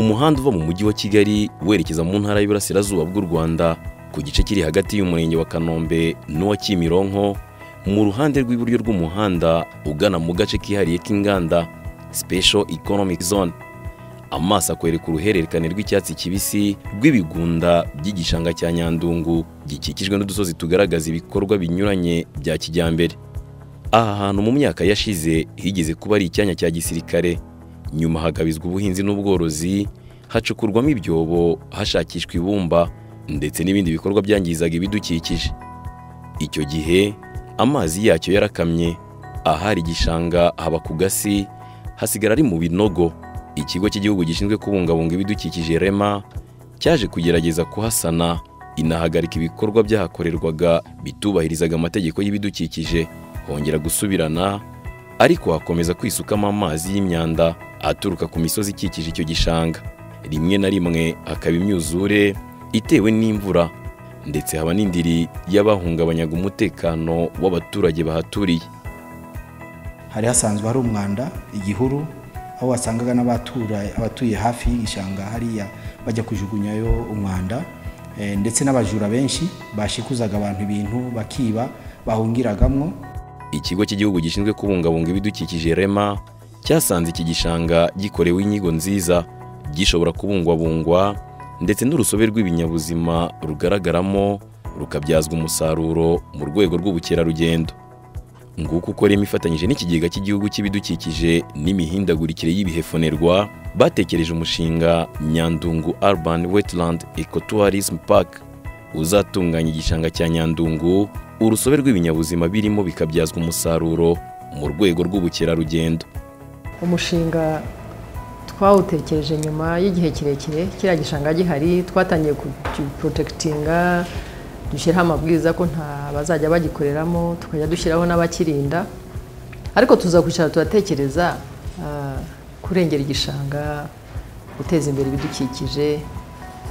mu muhanda uva mu mujyi wa kigali werekeza mu ntara y'Iburasirazuba bw'u Rwanda ku gice kiri hagati y'umurenge wa Kanombe n'uwa Kimironko mu ruhande rw'iburyo rw'umuhanda ugana mu gace kihariye k'inganda Special Economic Zone. Amaso akwereka uruhererekane rw'icyatsi kibisi rw'ibigunda by'igishanga cya Nyandungu gikikijwe n'udusozi tugaragaza ibikorwa binyuranye bya kijyambere. Aha hantu mu myaka yashize higeze kuba ari icyanya cya gisirikare. Nyuma hagabizwa ubuhinzi n'ubworozi hacukurwamo ibyobo hashakishwa ibumba ndetse n'ibindi bikorwa byangizaga ibidukikije. Icyo gihe amazi yacyo yarakamye. Ahari igishanga haba ku gasi hasigara ari mu binogo. Ikigo cy'igihugu gishinzwe kubungabunga ibidukikije rema cyaje kugerageza kuhasana. Inahagarika ibikorwa byahakorerwaga bitubahirizaga amategeko y'ibidukikije. Hongera gusubirana ariko hakomeza kwisukamo amazi y'imyanda. Aturuka ku misozi ikikije icyo gishanga. Rimwe na rimwe hakaba imyuzure itewe n'imvura ndetse haba n'indiri y'abahungabanyaga umutekano w'abaturage bahaturiye. Hari hasanzwe hari umwanda igihuru aho wasangaga n'abatuye hafi y'igishanga hariya bajya kujugunyayo umwanda ndetse n'abajura benshi bashikuzaga abantu ibintu bakiba bahungiragamo ikigo cy'igihugu gishinzwe kubungabunga ibidukikije rema cyasanze iki gishanga gikorewe inyigo nziza gishobora kubungwabungwa ndetse n'urusobe rw'ibinyabuzima rugaragaramo rukabyazwa umusaruro mu rwego rw'ubukerarugendo. Nguko uko rema ifatanyije n'ikigega cy'igihugu cy'ibidukikije n'imihindagurikire y'ibihefonerwa batekereje umushinga nyandungu urban wetland ecotourism park. Uzatunganya igishanga cya nyandungu urusobe rw'ibinyabuzima birimo bikabyazwa umusaruro mu rwego rw'ubukerarugendo. Umushinga twawutekereje nyuma y'igihe kirekire kiriya gishanga gihari twatangiye kugiprotekitinga dushyiraho amabwiriza ko nta bazajya bagikoreramo tukajya dushyiraho n'abakirinda. Ariko tuza kwicara turatekereza kurengera igishanga guteza imbere ibidukikije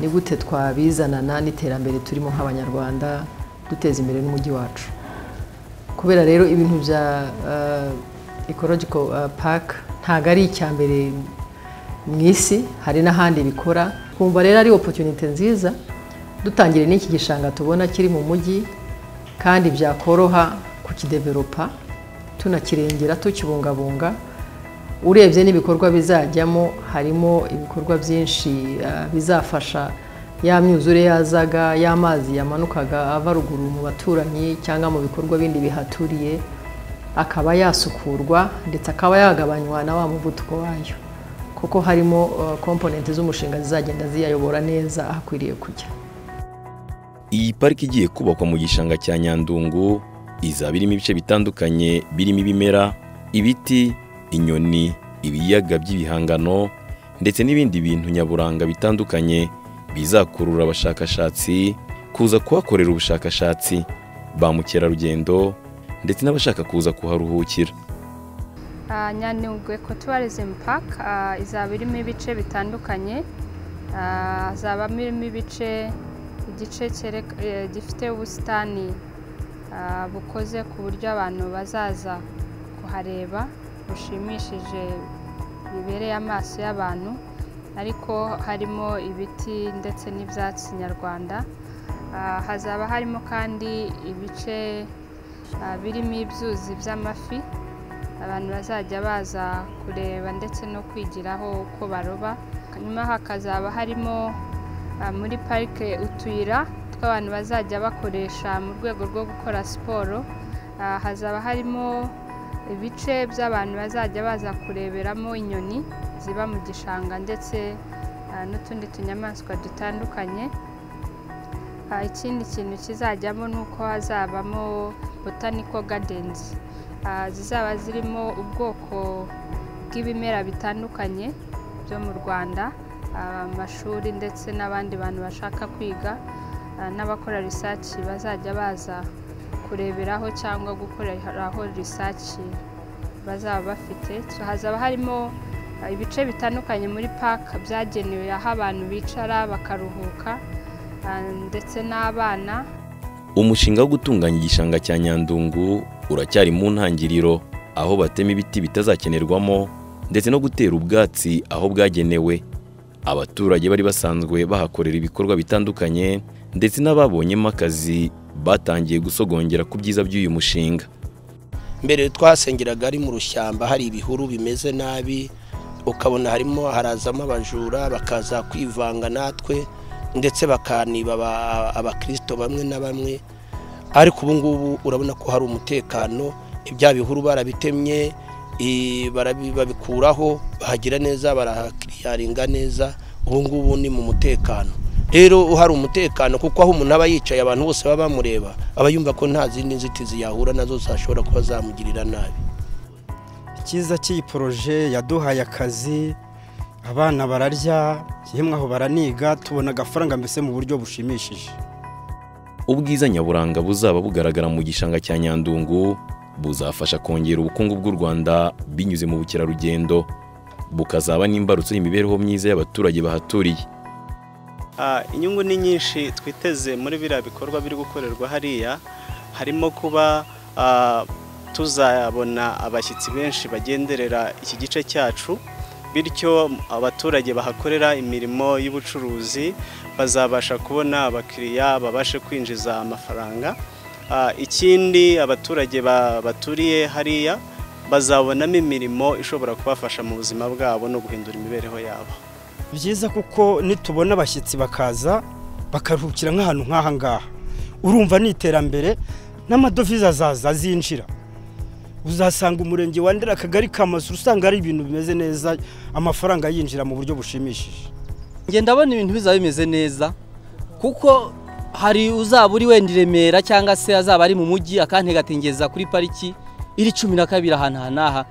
ni gute twabizanana n'iterambere turimo nk'abanyarwanda duteza imbere n'umujyi wacu. Kubera rero ibintu bya ecological park ntabwo ari icya mbere mu isi hari n'ahandi bikora. Twumva rero ari opotunite nziza dutangire n'iki gishanga tubona kiri mu mujyi kandi byakoroha kukideveropa tunakirengera tukibungabunga. Urebye n'ibikorwa bizajyamo harimo ibikorwa byinshi bizafasha ya myuzure yazaga y'amazi yamanukaga ava ruguru mu baturanyi cyangwa mu bikorwa bindi bihaturiye. Akaba yasukurwa ndetse akaba yagabanywa na wa muvuduko wayo. Kuko harimo komponenti z'umushinga zizagenda ziyayobora neza ahakwiriye kujya. Iyi pariki igiye kubakwa mu gishanga cya nyandungu izaba irimo ibice bitandukanye birimo ibimera ibiti inyoni ibiyaga by'ibihangano ndetse n'ibindi bintu nyaburanga bitandukanye bizakurura abashakashatsi kuza kuhakorera ubushakashatsi. Ba mukerarugendo ndetse n'abashaka kuza kuharuhukira. Nyandungu ecotourism park izaba irimo ibice bitandukanye. Hazabamo irimo ibice igice gifite ubusitani bukoze ku buryo abantu bazaza kuhareba bushimishije bibereye amaso y'abantu. Ariko harimo ibiti ndetse n'ibyatsi nyarwanda. Hazaba harimo kandi ibice birimo ibyuzi by'amafi abantu bazajya baza kureba ndetse no kwigiraho uko baroba. Nyuma hakazaba harimo muri parike utuyira tw'abantu bazajya bakoresha mu rwego rwo gukora siporo. Hazaba harimo ibice by'abantu bazajya baza kureberamo inyoni ziba mu gishanga ndetse n'utundi tunyamaswa dutandukanye. Ikindi kintu kizajyamo ni uko hazabamo botaniko gadenzi zizaba zirimo ubwoko bw'ibimera bitandukanye byo mu rwanda amashuri ndetse n'abandi bantu bashaka kwiga n'abakora risaci bazajya baza kureberaho cyangwa gukoreraho risaci bazaba bafite. Hazaba harimo ibice bitandukanye muri paka byagenewe aho abantu bicara bakaruhuka ndetse n'abana umushinga wo gutunganya igishanga cya nyandungu uracyari mu ntangiriro aho batema ibiti bitazakenerwamo ndetse no gutera ubwatsi aho bwagenewe. Abaturage bari basanzwe bahakorera ibikorwa bitandukanye ndetse n'ababonyemo akazi batangiye gusogongera ku byiza by'uyu mushinga. Mbere twasengeraga ari mu rushyamba hari ibihuru bimeze nabi ukabona harimo harazamo abajura bakaza kwivanga natwe ndetse bakaniba abakirisito bamwe na bamwe. Ariko ubu ngubu urabona ko hari umutekano ibya bihuru barabitemye babikuraho bahagira neza barahakiriyaringa neza ubu ngubu ni mu mutekano. Rero hari umutekano kuko aho umuntu aba yicaye abantu bose baba bamureba aba yumva ko nta zindi nzitizi yahura na zo zashobora kuba zamugirira nabi. Icyiza cy'iyi poroje yaduhaye akazi abana bararya yemwe aho baraniga tubona agafaranga mbese mu buryo bushimishije. Ubwiza nyaburanga buzaba bugaragara mu gishanga cya nyandungu buzafasha kongera ubukungu bw'u rwanda binyuze mu bukerarugendo. Bukazaba n'imbarutso y'imibereho myiza y'abaturage bahaturiye. Inyungu ni nyinshi twiteze muri biriya bikorwa biri gukorerwa hariya. Harimo kuba tuzabona abashyitsi benshi bagenderera iki gice cyacu. Bityo abaturage bahakorera imirimo y'ubucuruzi bazabasha kubona abakiriya babashe kwinjiza amafaranga. Ikindi abaturage baturiye hariya bazabonamo imirimo ishobora kubafasha mu buzima bwabo no guhindura imibereho yabo. Byiza kuko nitubona abashyitsi bakaza bakaruhukira nk'ahantu nk'aha ngaha. Urumva ni iterambere n'amadovize azaza azinjira. Uzasanga umurenge wa ndera akagari k'amazu usanga ari ibintu bimeze neza amafaranga yinjira mu buryo bushimishije. Ngenda ndabona ibintu bizaba bimeze neza kuko hari uzaba uri wenda i remera cyangwa se azaba ari mu mujyi akantega atingeza kuri pariki iri cumi na kabiri ahantu aha n'aha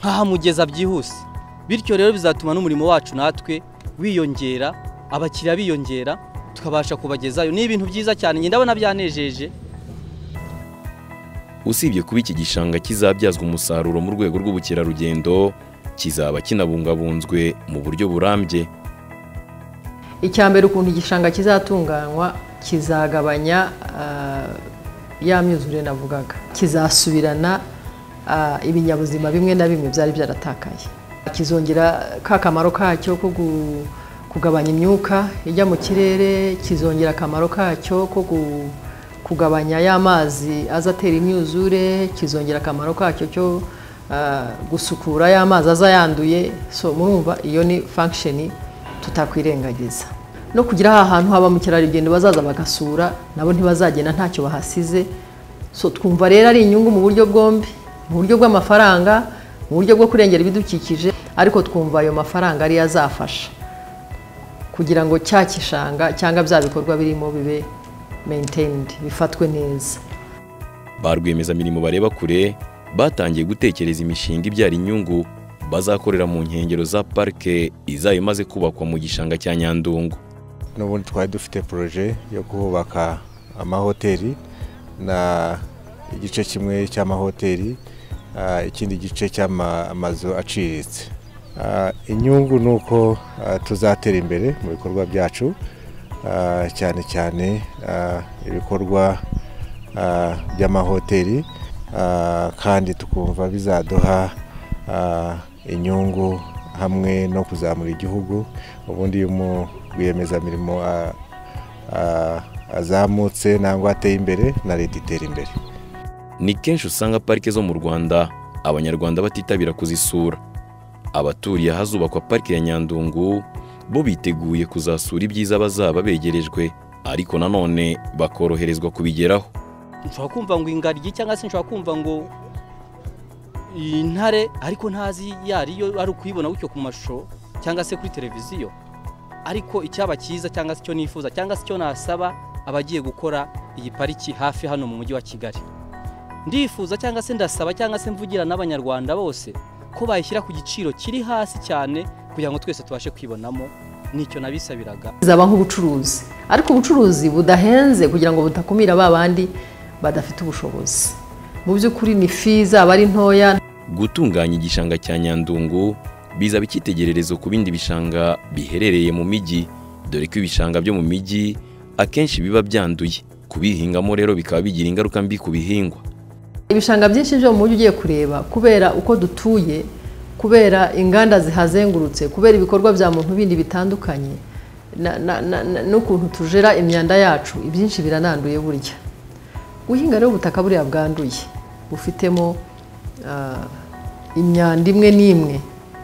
nkahamugeza byihuse. Bityo rero bizatuma n'umurimo wacu natwe wiyongera abakiriya biyongera tukabasha kubagezayo. Ni ibintu byiza cyane ndabona byanejeje. Usibye kuba iki gishanga kizabyazwa umusaruro mu rwego rw'ubukerarugendo kizaba kinabungabunzwe mu buryo burambye. Icya mbere ukuntu igishanga kizatunganywa kizagabanya ya myuzure navugaga. Kizasubirana ibinyabuzima bimwe na bimwe byari byaratakaye. Kizongera ka kamaro kacyo ko kugabanya imyuka ijya mu kirere kizongera akamaro kacyo ko kugabanya ya mazi aza atera imyuzure kizongera akamaro kacyo cyo gusukura ya mazi aza yanduye. So murumva iyo ni fankisheni tutakwirengagiza no kugira aha hantu haba mukerarugendo bazaza bagasura nabo ntibazagenda ntacyo bahasize. So twumva rero ari inyungu mu buryo bwombi mu buryo bw'amafaranga mu buryo bwo kurengera ibidukikije ariko twumva ayo mafaranga ariyo azafasha. Kugira ngo cya gishanga cyangwa bya bikorwa birimo bibe maintained bifatwe neza. Ba rwiyemezamirimo bareba kure batangiye gutekereza imishinga ibyara inyungu bazakorera mu nkengero za parike izaba imaze kubakwa mu gishanga cya nyandungu. N'ubundi twari dufite poroje yo kubaka amahoteli na igice kimwe cy'amahoteli ikindi gice cy'amazu aciriritse inyungu ni uko tuzatera imbere mu bikorwa byacu. Cyane cyane ibikorwa by'amahoteli kandi tukumva bizaduha inyungu hamwe no kuzamura igihugu. Ubundi iyo rwiyemezamirimo azamutse nangwa ateye imbere na leta itera imbere. Ni kenshi usanga parike zo mu rwanda abanyarwanda batitabira kuzisura. Abaturiye ahazubakwa parike ya nyandungu bo biteguye kuzasura ibyiza bazaba begerejwe ariko nanone bakoroherezwa kubigeraho. Nshobora kumva ngo ingagi cyangwa se nshobora kumva ngo intare ariko ntazi yariyo ari ukuyibona gutyo ku mashusho cyangwa se kuri televiziyo. Ariko icyaba cyiza cyangwa se icyo nifuza cyangwa se icyo nasaba abagiye gukora iyi pariki hafi hano mu mujyi wa kigali. Ndifuza cyangwa se ndasaba cyangwa se mvugira n'abanyarwanda bose ko bayishyira ku giciro kiri hasi cyane kugira ngo twese tubashe kwibonamo ni cyo nabisabiraga. Zaba nk'ubucuruzi ariko ubucuruzi budahenze kugira ngo budakumira ba bandi badafite ubushobozi. Mu by'ukuri ni fi zaba ari ntoya. Gutunganya igishanga cya nyandungu bizaba icyitegererezo ku bindi bishanga biherereye mu mijyi dore ko ibishanga byo mu mijyi akenshi biba byanduye. Kubihingamo rero bikaba bigira ingaruka mbi ku bihingwa. Ibishanga byinshi byo mu mujyi ugiye kureba kubera uko dutuye kubera inganda zihazengurutse kubera ibikorwa bya muntu bindi bitandukanye n'ukuntu tujera imyanda yacu ibyinshi birananduye burya. Guhinga rero ubutaka buriya bwanduye. Bufitemo ah, imyanda imwe n'imwe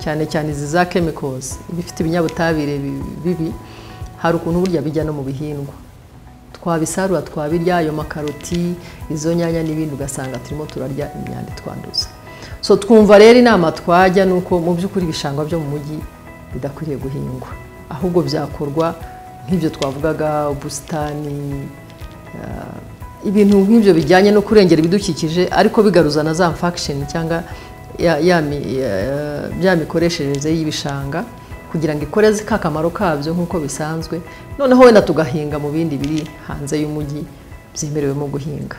cyane cyane izi za chemicals ibifite ibinyabutabire bi- bibi hari ukuntu burya bijya no mu bihingwa. Twabisarura twabirya ayo makaroti izo nyanya n'ibindi ugasanga turimo turarya imyanda itwanduza. So twumva rero inama twajya ni uko mu by'ukuri ibishangwa byo mu mujyi bidakwiriye guhingwa. Ahubwo byakorwa nk'ibyo twavugaga ubusitani ah, ibintu nk'ibyo bijyanye no kurengera ibidukikije ariko bigaruza na za mfakisheni cyangwa ya, bya mikoreshereze y'ibishanga kugira ngo ikoreze ka kamaro kabyo nk'uko bisanzwe. Noneho wenda tugahinga mu bindi biri hanze y'umujyi byemerewemo guhinga.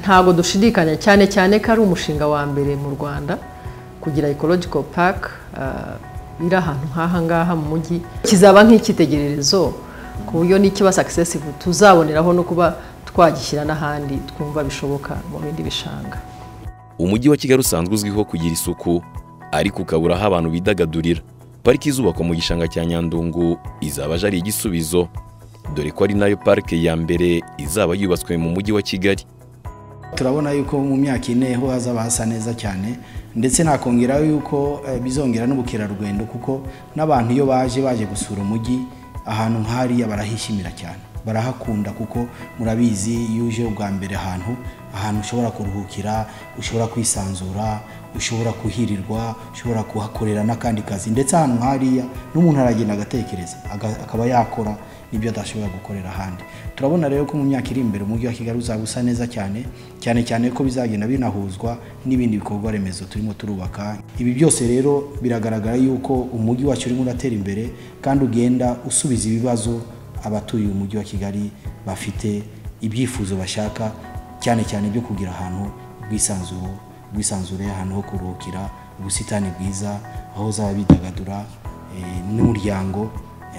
Ntabwo dushidikanya cyane cyane ko ari umushinga wa mbere mu rwanda kugira ecological park ah, iri ahantu nk'aha ngaha mu mujyi. Kizaba nk'icyitegererezo ku buryo n'ikiba successful tuzaboneraho no kuba twagishyira n'ahandi twumva bishoboka mu bindi bishanga. Umujyi wa kigali usanzwe uzwiho kugira isuku ariko ukabura aho abantu bidagadurira. Pariki izubakwa mu gishanga cya nyandungu izaba ari igisubizo. Dore ko ari na yo parike ya mbere izaba yubatswe mu mujyi wa kigali. Turabona yuko mu myaka ine ho hazaba hasa neza cyane ndetse nakongeraho yuko eh, bizongera n'ubukerarugendo kuko n'abantu iyo baje baje gusura umujyi ahantu nk'hariya barahishimira cyane. Barahakunda kuko murabizi iyo uje ubwa mbere ahantu ahantu ushobora kuruhukira ushobora kwisanzura ushobora kuhirirwa ushobora kuhakorera n'akandi kazi. Ndetse ahantu nk'hariya n'umuntu aragenda agatekereza aga- akaba yakora n'ibyo adashobora gukorera ahandi. Turabona rero ko mu myaka iri imbere umujyi wa kigali uzaba usa neza cyane cyane cyane ko bizagenda binahuzwa n'ibindi bikorwa remezo turimo turubaka. Ibi byose rero biragaragara yuko umujyi wacu urimo uratera imbere kandi ugenda usubiza ibibazo abatuye umujyi wa kigali bafite ibyifuzo bashaka cyane cyane byo kugira ahantu ubwisanzure ubwisanzure ahantu ho kuruhukira ubusitani bwiza aho bazaba bidagadura eh, n'umuryango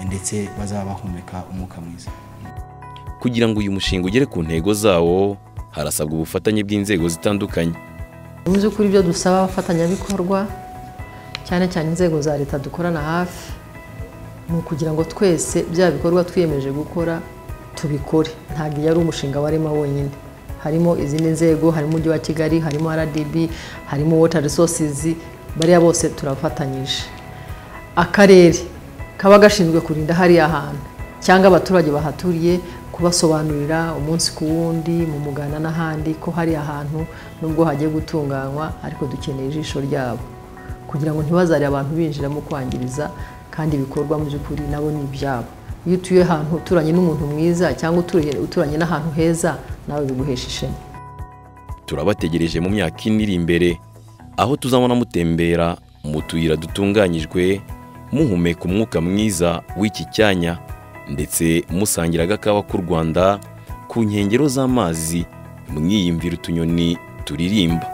ndetse bazaba bahumeka umwuka mwiza. Kugira ngo uyu mushinga ugere ku ntego zawo harasabwa ubufatanye bw'inzego zitandukanye. Mu by'ukuri ibyo dusaba abafatanyabikorwa cyane cyane inzego za leta dukorana hafi ni ukugira ngo twese bya bikorwa twiyemeje gukora tubikore. Ntabwo iyo ari umushinga warema wonyine harimo izindi nzego harimo umujyi wa kigali harimo rdb harimo water resources bariya bose turafatanyije. Akarere. Kaba gashinzwe kurinda hariya hantu. Cyangwa abaturage bahaturiye kubasobanurira umunsi ku wundi mu mugana n'ahandi ko hariya hantu nubwo hagiye gutunganywa ariko dukeneye ijisho ryabo. Kugira ngo ntibazare abantu binjiramo kwangiriza kandi ibikorwa mu by'ukuri nabo ni ibyabo. Iyo utuye ahantu uturanye n'umuntu mwiza cyangwa uturanye n'ahantu heza nawe biguhesha ishema. Turabategereje mu myaka ine iri imbere. Aho tuzabona mutembera mu tuyira dutunganyijwe muhumeka umwuka mwiza w'iki cyanya ndetse musangira agakawa k'u rwanda ku nkengero z'amazi mwiyumvira utunyoni turirimba.